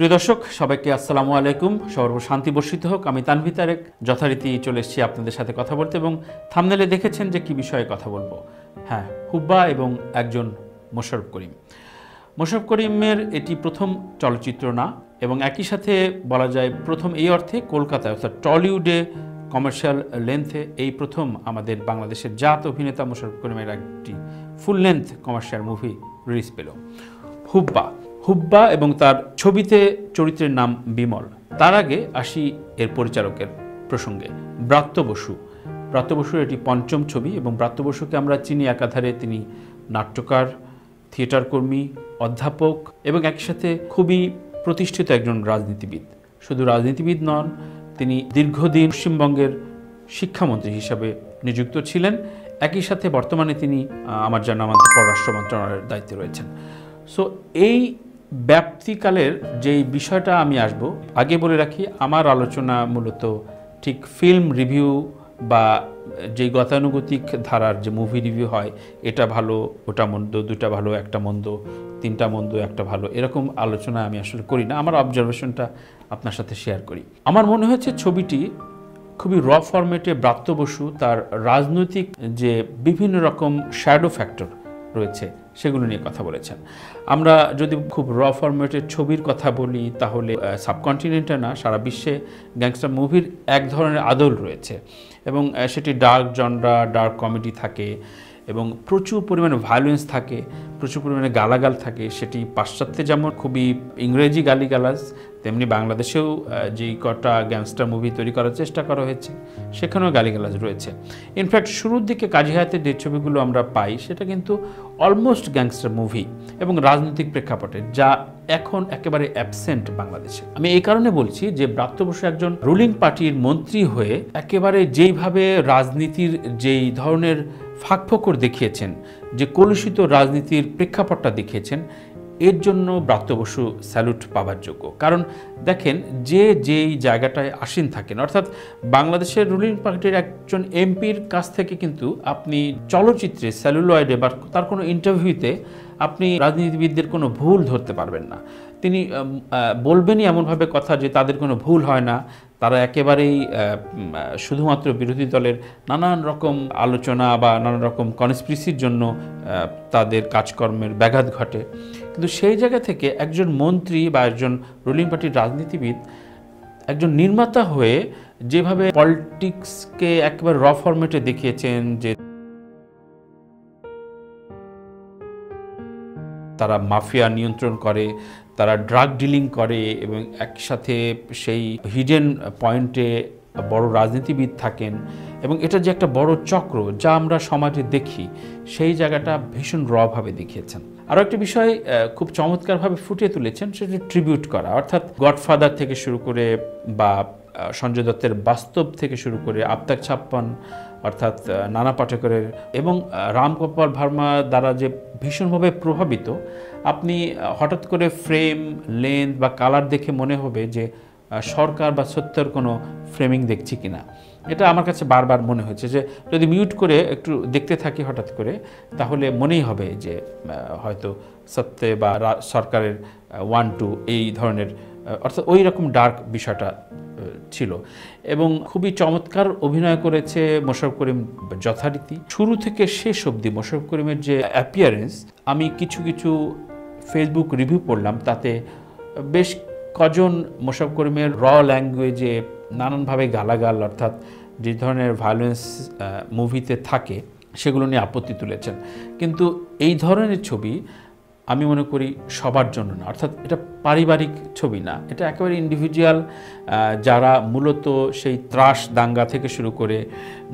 প্রিয় দর্শক, সবাইকে আসসালামু আলাইকুম। সর্ব শান্তি বর্ষিত হোক। আমি তানভি তারেক। যথারীতি চলে এসেছি আপনাদের সাথে কথা বলতে এবং থামনেলে দেখেছেন যে কি বিষয়ে কথা বলব। হ্যাঁ হুব্বা এবং একজন মোশারফ করিম। মোশারফ করিমের এটি প্রথম চলচ্চিত্র না এবং একই সাথে বলা যায় প্রথম এই অর্থে কলকাতায়, অর্থাৎ টলিউডে কমার্শিয়াল লেন্থে এই প্রথম আমাদের বাংলাদেশের জাত অভিনেতা মোশারফ করিমের একটি full length commercial movie release পেল। হুব্বা। হুব্বা এবং তার ছবিতে চরিত্রের নাম বিমল। তার আগে আসি এর পরিচালকের প্রসঙ্গে, ব্রাত্য বসু। ব্রাত্য বসুর এটি পঞ্চম ছবি এবং ব্রাত্য বসুকে আমরা চিনি একাধারে। তিনি নাট্যকার, থিয়েটার কর্মী, অধ্যাপক এবং একই সাথে খুবই প্রতিষ্ঠিত একজন রাজনীতিবিদ। শুধু রাজনীতিবিদ নন, তিনি দীর্ঘদিন পশ্চিমবঙ্গের শিক্ষামন্ত্রী হিসাবে নিযুক্ত ছিলেন। একই সাথে বর্তমানে তিনি আমার জানা আমাদের পররাষ্ট্র মন্ত্রণালয়ের দায়িত্বে রয়েছেন। সো এই ব্যাপ্তিকালের যেই বিষয়টা আমি আসব, আগে বলে রাখি, আমার আলোচনা মূলত ঠিক ফিল্ম রিভিউ বা যেই গতানুগতিক ধারার যে মুভি রিভিউ হয়, এটা ভালো, ওটা মন্দ দুটা ভালো, একটা মন্দ, তিনটা মন্দ, একটা ভালো, এরকম আলোচনা আমি আসলে করি না। আমার অবজারভেশনটা আপনার সাথে শেয়ার করি। আমার মনে হয়েছে ছবিটি খুবই র ফরম্যাটে ব্রাত্য বসু, তার রাজনৈতিক যে বিভিন্ন রকম শ্যাডো ফ্যাক্টর রয়েছে, সেগুলো নিয়ে কথা বলেছেন। আমরা যদি খুব র ফরম্যাটের ছবির কথা বলি, তাহলে সাবকন্টিনেন্টে না, সারা বিশ্বে গ্যাংস্টার মুভির এক ধরনের আদল রয়েছে। এবং সেটি ডার্ক জনরা ডার্ক কমেডি থাকে, এবং প্রচুর পরিমাণে ভায়োলেন্স থাকে, প্রচুর পরিমাণে গালাগাল থাকে, সেটি পাশ্চাত্যে যেমন খুবই ইংরেজি গালিগালাজ তেমনি বাংলাদেশেও যেই কটা গ্যাংস্টার মুভি তৈরি করার চেষ্টা করা হয়েছে, সেখানেও গালিগালাজ রয়েছে। ইনফ্যাক্ট শুরুর দিকে কাজী হায়াতের যে ছবিগুলো আমরা পাই, সেটা কিন্তু অলমোস্ট গ্যাংস্টার মুভি এবং রাজনৈতিক প্রেক্ষাপটে, যা এখন একেবারে অ্যাবসেন্ট বাংলাদেশে। আমি এই কারণে বলছি যে ব্রাত্য একজন রুলিং পার্টির মন্ত্রী হয়ে একেবারে যেইভাবে রাজনীতির যেই ধরনের ফাঁকফোকর দেখিয়েছেন, যে কলুষিত রাজনীতির প্রেক্ষাপটটা দেখিয়েছেন এর জন্য ব্রাত্যবসু স্যালুট পাবার যোগ্য। কারণ দেখেন, যে যেই জায়গাটায় আসীন থাকেন, অর্থাৎ বাংলাদেশের রুলিং পার্টির একজন এমপির কাছ থেকে কিন্তু আপনি চলচ্চিত্রে স্যালুলয়েডে বা তার কোনো ইন্টারভিউতে আপনি রাজনীতিবিদদের কোনো ভুল ধরতে পারবেন না। তিনি বলবেনই এমনভাবে কথা যে তাদের কোনো ভুল হয় না। তারা একেবারেই শুধুমাত্র বিরোধী দলের নানান রকম আলোচনা বা নানান রকম কনস্পিরিসির জন্য তাদের কাজকর্মের ব্যাঘাত ঘটে। কিন্তু সেই জায়গা থেকে একজন মন্ত্রী বা একজন রুলিং পার্টির রাজনীতিবিদ, একজন নির্মাতা হয়ে যেভাবে পলিটিক্সকে একেবারে র ফরম্যাটে দেখিয়েছেন যে তারা মাফিয়া নিয়ন্ত্রণ করে তারা ড্রাগ ডিলিং করে এবং একসাথে সেই হিডেন পয়েন্টে বড় রাজনীতিবিদ থাকেন এবং এটা যে একটা বড় চক্র যা আমরা সমাজে দেখি, সেই জায়গাটা ভীষণ রভাবে দেখিয়েছেন। আরও একটা বিষয় খুব চমৎকারভাবে ফুটিয়ে তুলেছেন, সেটা ট্রিবিউট করা। অর্থাৎ গডফাদার থেকে শুরু করে বা সঞ্জয় দত্তের বাস্তব থেকে শুরু করে আফতাব ছাপ্পান, অর্থাৎ নানা পাটেকরের এবং রামগোপাল ভার্মা দ্বারা যে ভীষণভাবে প্রভাবিত। আপনি হঠাৎ করে ফ্রেম লেন্থ বা কালার দেখে মনে হবে যে সরকার বা সত্যের কোনো ফ্রেমিং দেখছি কিনা। এটা আমার কাছে বারবার মনে হয়েছে যে, যদি মিউট করে একটু দেখতে থাকি হঠাৎ করে, তাহলে মনেই হবে যে হয়তো সত্যে বা সরকারের ওয়ান টু এই ধরনের অর্থাৎ ওই রকম ডার্ক বিষয়টা ছিল। এবং খুবই চমৎকার অভিনয় করেছে মোশারফ করিম যথারীতি। শুরু থেকে শেষ অবধি মোশারফ করিমের যে অ্যাপিয়ারেন্স আমি কিছু কিছু ফেসবুক রিভিউ পড়লাম, তাতে বেশ কজন মোশারফ করিমের র ল্যাঙ্গুয়েজে নানানভাবে গালাগাল, অর্থাৎ যে ধরনের ভায়োলেন্স মুভিতে থাকে, সেগুলো নিয়ে আপত্তি তুলেছেন। কিন্তু এই ধরনের ছবি আমি মনে করি সবার জন্য না। অর্থাৎ এটা পারিবারিক ছবি না। এটা একেবারে ইন্ডিভিজুয়াল যারা মূলত সেই ত্রাস দাঙ্গা থেকে শুরু করে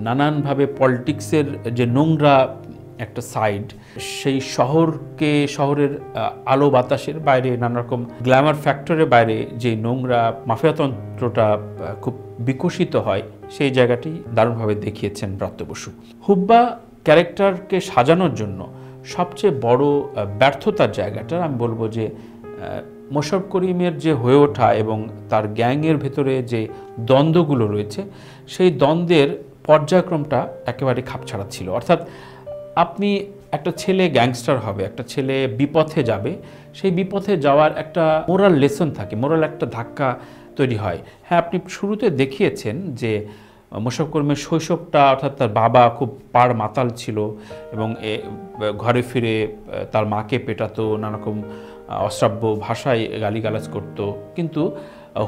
নানানভাবে পলিটিক্সের যে নোংরা একটা সাইড সেই শহরকে, শহরের আলো বাতাসের বাইরে নানা রকম গ্ল্যামার ফ্যাক্টরের বাইরে যে নোংরা মাফিয়াতন্ত্রটা খুব বিকশিত হয়, সেই জায়গাটি দারুণভাবে দেখিয়েছেন ব্রাত্য বসু। হুব্বা ক্যারেক্টারকে সাজানোর জন্য সবচেয়ে বড় ব্যর্থতার জায়গাটা আমি বলব যে মোশারফ করিমের যে হয়ে ওঠা এবং তার গ্যাংয়ের ভেতরে যে দ্বন্দ্বগুলো রয়েছে, সেই দ্বন্দ্বের পর্যায়ক্রমটা একেবারে খাপছাড়া ছিল। অর্থাৎ আপনি একটা ছেলে গ্যাংস্টার হবে, একটা ছেলে বিপথে যাবে, সেই বিপথে যাওয়ার একটা মোরাল লেসন থাকে, মোরাল একটা ধাক্কা তৈরি হয়। হ্যাঁ আপনি শুরুতে দেখিয়েছেন যে মোশারফ করিমের শৈশবটা অর্থাৎ তার বাবা খুব পাড় মাতাল ছিল এবং এ ঘরে ফিরে তার মাকে পেটাতো, নানারকম অশ্রাব্য ভাষায় গালিগালাজ করত। কিন্তু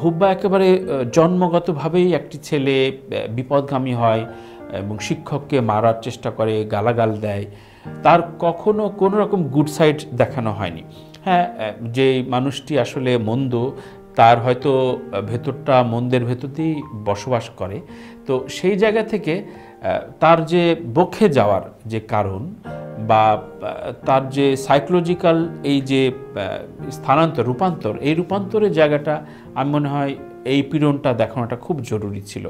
হুব্বা একেবারে জন্মগতভাবেই একটি ছেলে বিপদগামী হয় এবং শিক্ষককে মারার চেষ্টা করে, গালাগাল দেয়। তার কখনো কোনো রকম গুড সাইড দেখানো হয়নি। হ্যাঁ যে মানুষটি আসলে মন্দ তার হয়তো ভেতরটা মন্দের ভেতরতেই বসবাস করে। তো সেই জায়গা থেকে তার যে বক্ষে যাওয়ার যে কারণ বা তার যে সাইকোলজিক্যাল এই যে স্থানান্তর, রূপান্তর, এই রূপান্তরের জায়গাটা আমি মনে হয় এই পীড়নটা দেখানোটা খুব জরুরি ছিল।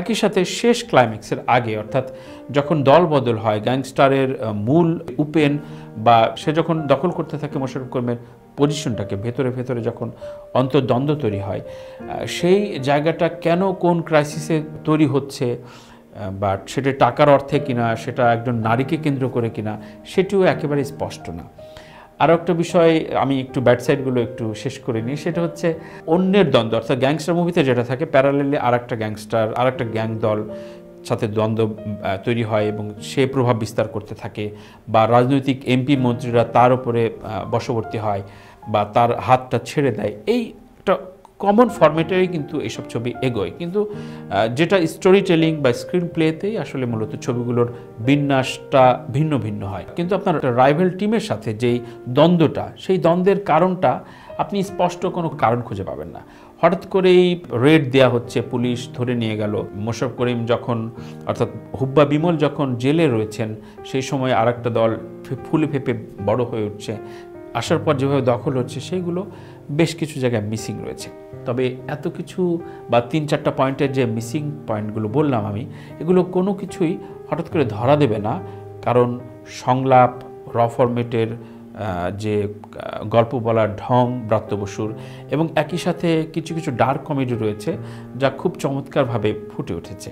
একই সাথে শেষ ক্লাইম্যাক্সের আগে, অর্থাৎ যখন দল বদল হয় গ্যাংস্টারের মূল উপেন বা সে যখন দখল করতে থাকে মোশারফ করিমের পজিশনটাকে ভেতরে ভেতরে যখন অন্তর্দ্বন্দ্ব তৈরি হয় সেই জায়গাটা কেন কোন ক্রাইসিসে তৈরি হচ্ছে বাট সেটা টাকার অর্থে কিনা, সেটা একজন নারীকে কেন্দ্র করে কিনা, সেটিও একেবারে স্পষ্ট না। আরও একটা বিষয় আমি একটু ব্যাড সাইডগুলো একটু শেষ করে নিই, সেটা হচ্ছে অন্যের দ্বন্দ্ব। অর্থাৎ গ্যাংস্টার মুভিতে যেটা থাকে প্যারালেলে আর একটা গ্যাংস্টার আর একটা গ্যাং দল সাথে দ্বন্দ্ব তৈরি হয় এবং সে প্রভাব বিস্তার করতে থাকে বা রাজনৈতিক এমপি মন্ত্রীরা তার উপরে বশবর্তী হয় বা তার হাতটা ছেড়ে দেয়। এই একটা কমন ফরম্যাটেরই কিন্তু এইসব ছবি এগোয়। কিন্তু যেটা স্টোরি টেলিং বা স্ক্রিন প্লেতেই আসলে মূলত ছবিগুলোর বিন্যাসটা ভিন্ন ভিন্ন হয়। কিন্তু আপনার রাইভেল টিমের সাথে যেই দ্বন্দ্বটা, সেই দ্বন্দ্বের কারণটা আপনি স্পষ্ট কোনো কারণ খুঁজে পাবেন না। হঠাৎ করেই রেড দেয়া হচ্ছে, পুলিশ ধরে নিয়ে গেল। মোশারফ করিম যখন, অর্থাৎ হুব্বা বিমল যখন জেলে রয়েছেন, সেই সময় আরেকটা দল ফুলে ফেপে বড় হয়ে উঠছে। আসার পর যেভাবে দখল হচ্ছে, সেইগুলো বেশ কিছু জায়গায় মিসিং রয়েছে। তবে এত কিছু বা তিন চারটা পয়েন্টের যে মিসিং পয়েন্টগুলো বললাম আমি, এগুলো কোনো কিছুই হঠাৎ করে ধরা দেবে না। কারণ সংলাপ র ফরমেটের যে গল্প বলার ঢং ব্রাত্য বসুর এবং একই সাথে কিছু কিছু ডার্ক কমেডি রয়েছে যা খুব চমৎকারভাবে ফুটে উঠেছে।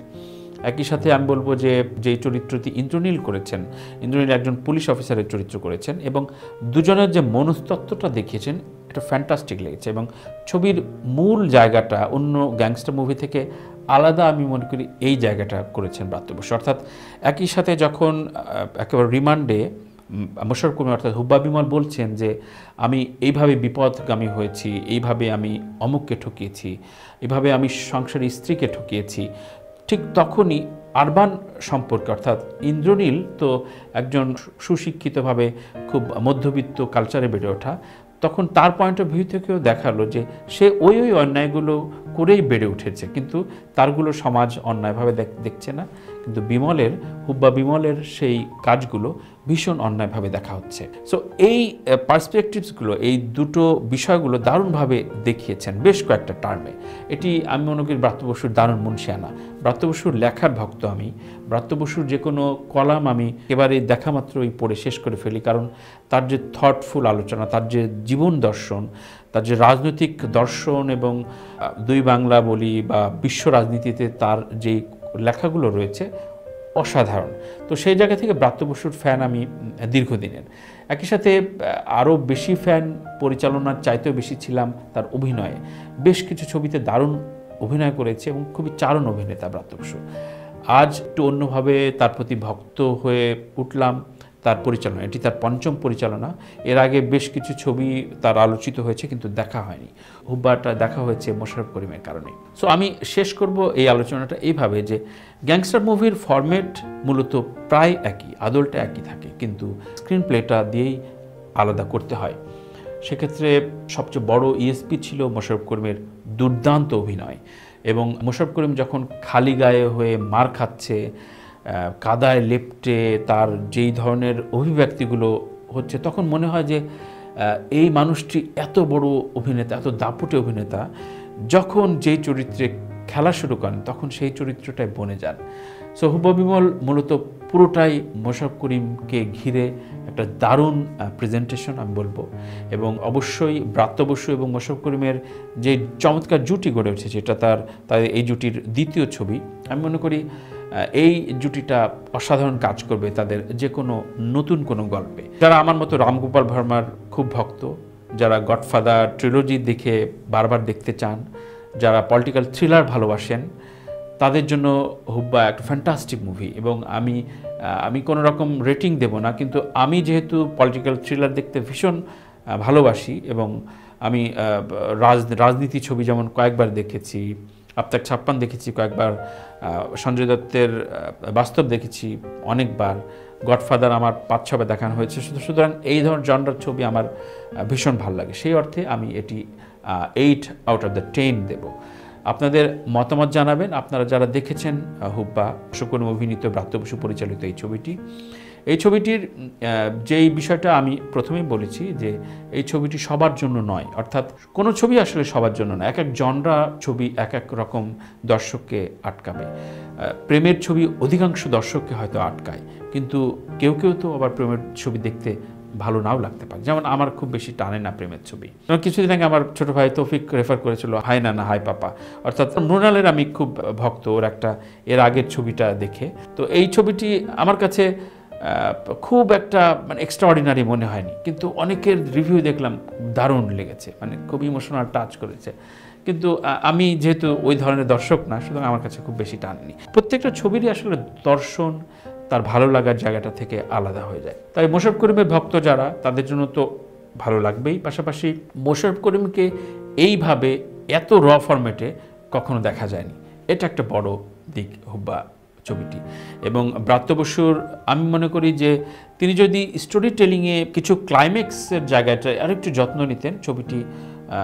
একই সাথে আমি বলব যে, যেই চরিত্রটি ইন্দ্রনীল করেছেন, ইন্দ্রনীল একজন পুলিশ অফিসারের চরিত্র করেছেন এবং দুজনের যে মনস্তত্ত্বটা দেখিয়েছেন এটা ফ্যান্টাস্টিক লেগেছে এবং ছবির মূল জায়গাটা অন্য গ্যাংস্টার মুভি থেকে আলাদা আমি মনে করি এই জায়গাটা করেছেন বসু। অর্থাৎ একই সাথে যখন একেবারে রিমান্ডে মোশারফ করিম অর্থাৎ হুব্বা বিমল বলছেন যে, আমি এইভাবে বিপদগামী হয়েছি, এইভাবে আমি অমুককে ঠকিয়েছি, এইভাবে আমি সংসারের স্ত্রীকে ঠকিয়েছি। ঠিক তখনই আরবান সম্পর্কে, অর্থাৎ ইন্দ্রনীল তো একজন সুশিক্ষিতভাবে খুব মধ্যবিত্ত কালচারে বেড়ে ওঠা তখন তার পয়েন্ট অফ ভিউ থেকেও দেখাল যে সে ওই ওই অন্যায়গুলো করেই বেড়ে উঠেছে। কিন্তু তারগুলো সমাজ অন্যায়ভাবে দেখ- দেখছে না। কিন্তু বিমলের, হুব্বা বিমলের সেই কাজগুলো ভীষণ অন্যায়ভাবে দেখা হচ্ছে। সো এই পার্সপেক্টিভসগুলো এই দুটো বিষয়গুলো দারুণভাবে দেখিয়েছেন বেশ কয়েকটা টার্মে এটি আমি মনে করি ব্রাত্য বসুর দারুণ মুন্সিয়ানা ব্রাত্য বসুর লেখার ভক্ত আমি। ব্রাত্য বসুর যে কোনো কলাম আমি এবারে দেখা মাত্রই পড়ে শেষ করে ফেলি। কারণ তার যে থটফুল আলোচনা, তার যে জীবন দর্শন তার যে রাজনৈতিক দর্শন এবং দুই বাংলা বলি বা বিশ্ব রাজনীতিতে তার যেই লেখাগুলো রয়েছে, অসাধারণ। তো সেই জায়গা থেকে ব্রাত্য বসুর ফ্যান আমি দীর্ঘদিনের। একই সাথে আরও বেশি ফ্যান পরিচালনার চাইতেও বেশি ছিলাম তার অভিনয়ে। বেশ কিছু ছবিতে দারুণ অভিনয় করেছে এবং খুবই চারণ অভিনেতা ব্রাত্য বসু। আজ একটু অন্যভাবে তার প্রতি ভক্ত হয়ে উঠলাম। তার পরিচালনা, এটি তার পঞ্চম পরিচালনা। এর আগে বেশ কিছু ছবি তার আলোচিত হয়েছে, কিন্তু দেখা হয়নি। হুব্বাটা দেখা হয়েছে মোশারফ করিমের কারণে সো আমি শেষ করব এই আলোচনাটা এইভাবে যে গ্যাংস্টার মুভির ফরম্যাট মূলত প্রায় একই, আদলটা একই থাকে, কিন্তু স্ক্রিন প্লেটা দিয়েই আলাদা করতে হয়। সেক্ষেত্রে সবচেয়ে বড় ইএসপি ছিল মোশারফ করিমের দুর্দান্ত অভিনয়। এবং মোশারফ করিম যখন খালি গায়ে হয়ে মার খাচ্ছে কাদায় লেপটে তার যেই ধরনের অভিব্যক্তিগুলো হচ্ছে, তখন মনে হয় যে এই মানুষটি এত বড় অভিনেতা, এত দাপুটে অভিনেতা, যখন যেই চরিত্রে খেলা শুরু করেন, তখন সেই চরিত্রটাই বনে যান। সো বিমল মূলত পুরোটাই মোশারফ করিমকে ঘিরে একটা দারুণ প্রেজেন্টেশন আমি বলব। এবং অবশ্যই ব্রাত্য বসু এবং মোশারফ করিমের যে চমৎকার জুটি গড়ে উঠেছে এটা তার তার এই জুটির দ্বিতীয় ছবি, আমি মনে করি এই জুটিটা অসাধারণ কাজ করবে তাদের যে কোনো নতুন কোনো গল্পে। যারা আমার মতো রামগোপাল ভার্মার খুব ভক্ত, যারা গডফাদার ট্রিলজি দেখে বারবার দেখতে চান, যারা পলিটিক্যাল থ্রিলার ভালোবাসেন, তাদের জন্য হুব্বা একটা ফ্যান্টাস্টিক মুভি এবং আমি আমি কোনো রকম রেটিং দেব না, কিন্তু আমি যেহেতু পলিটিক্যাল থ্রিলার দেখতে ভীষণ ভালোবাসি এবং আমি রাজ, রাজনীতি ছবি যেমন কয়েকবার দেখেছি আফতার ছাপ্পান দেখেছি কয়েকবার সঞ্জয় দত্তের বাস্তব দেখেছি অনেকবার। গডফাদার আমার পাঁচ ছবে দেখানো হয়েছে। সুতরাং এই ধরনের জনরার ছবি আমার ভীষণ ভালো লাগে। সেই অর্থে আমি এটি eight out of the ten দেব। আপনাদের মতামত জানাবেন। আপনারা যারা দেখেছেন হুব্বা শুকন অভিনীত ব্রাত্য বসু পরিচালিত এই ছবিটি। এই ছবিটির যেই বিষয়টা আমি প্রথমেই বলেছি যে এই ছবিটি সবার জন্য নয়, অর্থাৎ কোনো ছবি আসলে সবার জন্য নয়, এক এক জনরা ছবি এক এক রকম দর্শককে আটকাবে। প্রেমের ছবি অধিকাংশ দর্শককে হয়তো আটকায়, কিন্তু কেউ কেউ তো আবার প্রেমের ছবি দেখতে ভালো নাও লাগতে পারে। যেমন আমার খুব বেশি টানে না প্রেমের ছবি। যেমন কিছুদিন আগে আমার ছোট ভাই তৌফিক রেফার করেছিল, হাই না না হাই পাপা। অর্থাৎ মৃণালের আমি খুব ভক্ত, ওর একটা এর আগের ছবিটা দেখে। তো এই ছবিটি আমার কাছে খুব একটা মানে এক্সট্রাঅর্ডিনারি মনে হয়নি। কিন্তু অনেকের রিভিউ দেখলাম দারুণ লেগেছে মানে খুব ইমোশনাল টাচ করেছে। কিন্তু আমি যেহেতু ওই ধরনের দর্শক না, সুতরাং আমার কাছে খুব বেশি টাননি প্রত্যেকটা ছবিরই আসলে দর্শন তার ভালো লাগার জায়গাটা থেকে আলাদা হয়ে যায়। তাই মোশারফ করিমের ভক্ত যারা, তাদের জন্য তো ভালো লাগবেই। পাশাপাশি মোশারফ করিমকে এইভাবে এত র ফরম্যাটে কখনো দেখা যায়নি। এটা একটা বড় দিক, হুব্বা। ছবিটি। এবং ব্রাত্য বসুর আমি মনে করি যে তিনি যদি স্টোরি টেলিংয়ে কিছু ক্লাইম্যাক্সের জায়গাটা আরেকটু যত্ন নিতেন, ছবিটি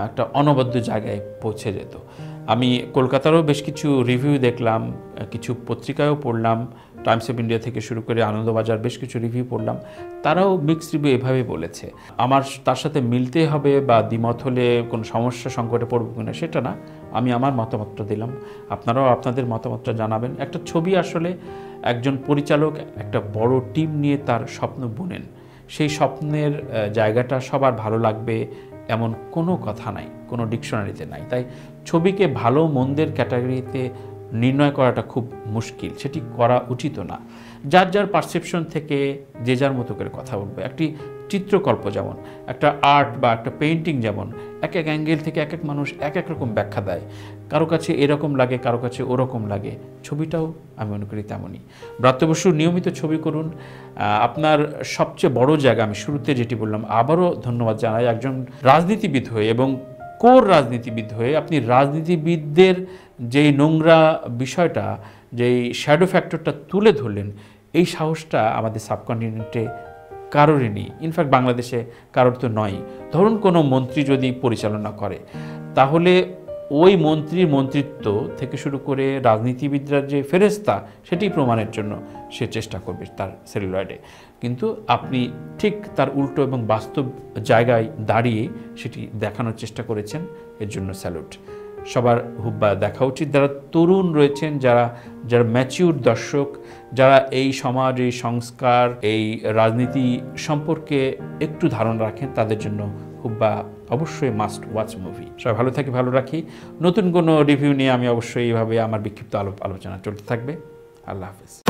একটা অনবদ্য জায়গায় পৌঁছে যেত। আমি কলকাতারও বেশ কিছু রিভিউ দেখলাম কিছু পত্রিকায়ও পড়লাম টাইমস অফ ইন্ডিয়া থেকে শুরু করে আনন্দবাজার বেশ কিছু রিভিউ পড়লাম, তারাও মিক্সড রিভিউ এভাবে বলেছে। আমার তার সাথে মিলতে হবে বা দ্বিমত হলে কোনো সমস্যা সংকটে পড়ব কিনা সেটা না। আমি আমার মতামতটা দিলাম। আপনারাও আপনাদের মতামতটা জানাবেন। একটা ছবি আসলে একজন পরিচালক, একটা বড় টিম নিয়ে তার স্বপ্ন বুনেন। সেই স্বপ্নের জায়গাটা সবার ভালো লাগবে এমন কোনো কথা নাই, কোনো ডিকশনারিতে নাই। তাই ছবিকে ভালো মন্দের ক্যাটাগরিতে নির্ণয় করাটা খুব মুশকিল, সেটি করা উচিত না। যার যার পারসেপশন থেকে যে যার মতো করে কথা বলবে। একটি চিত্রকল্প যেমন, একটা আর্ট বা একটা পেন্টিং যেমন, এক এক অ্যাঙ্গেল থেকে এক এক মানুষ এক এক রকম ব্যাখ্যা দেয়। কারও কাছে এরকম লাগে, কারও কাছে ওরকম লাগে। ছবিটাও আমি মনে করি তেমনই। ব্রাত্য বসুর নিয়মিত ছবি করুন। আপনার সবচেয়ে বড় জায়গা, আমি শুরুতে যেটি বললাম, আবারও ধন্যবাদ জানাই একজন রাজনীতিবিদ হয়ে এবং কোর রাজনীতিবিদ হয়ে আপনি রাজনীতিবিদদের যেই নোংরা বিষয়টা, যেই শ্যাডো ফ্যাক্টরটা তুলে ধরলেন, এই সাহসটা আমাদের সাবকন্টিনেন্টে কারোরই নেই। ইনফ্যাক্ট বাংলাদেশে কারোর তো নয়। ধরুন কোনো মন্ত্রী যদি পরিচালনা করে, তাহলে ওই মন্ত্রীর মন্ত্রিত্ব থেকে শুরু করে রাজনীতিবিদরা যে ফেরেস্তা সেটি প্রমাণের জন্য সে চেষ্টা করবে তার সেলুলয়েডে। কিন্তু আপনি ঠিক তার উল্টো এবং বাস্তব জায়গায় দাঁড়িয়ে সেটি দেখানোর চেষ্টা করেছেন। এর জন্য স্যালুট। সবার হুব্বা দেখা উচিত। যারা তরুণ রয়েছেন, যারা যারা ম্যাচিউর দর্শক যারা এই সমাজ, এই সংস্কার, এই রাজনীতি সম্পর্কে একটু ধারণা রাখেন, তাদের জন্য হুব্বা অবশ্যই মাস্ট ওয়াচ মুভি সবাই ভালো থাকি, ভালো রাখি। নতুন কোনো রিভিউ নিয়ে আমি অবশ্যই এইভাবে আমার বিক্ষিপ্ত আলোচনা চলতে থাকবে। আল্লাহ হাফিজ।